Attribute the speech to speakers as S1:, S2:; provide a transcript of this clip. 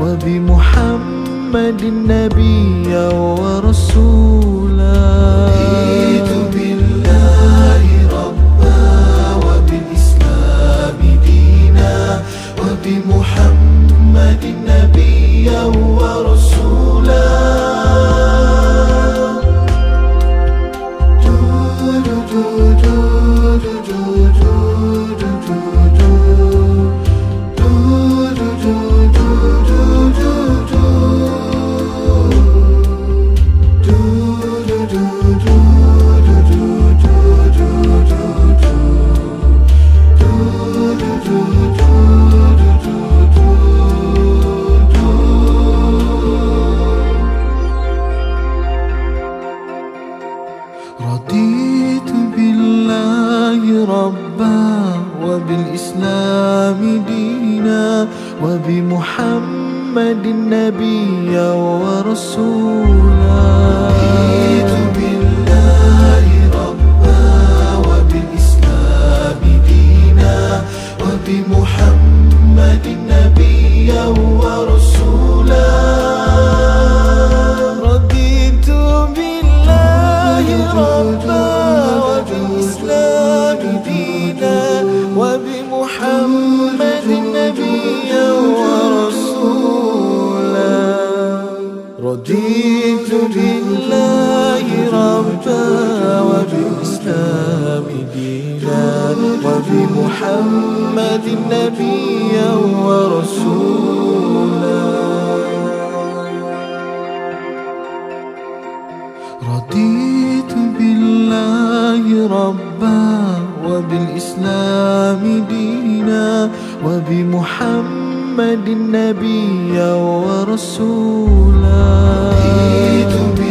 S1: وبمحمد نبيا ربا وبالإسلام دينا وبمحمد نبيا ورسولا. رضيت بالله ربا وبالإسلام دينا وبمحمد نبيا ورسولا رضيت بالله ربا وبالإسلام دينا وبمحمد نبيا ورسولا رضيت بالله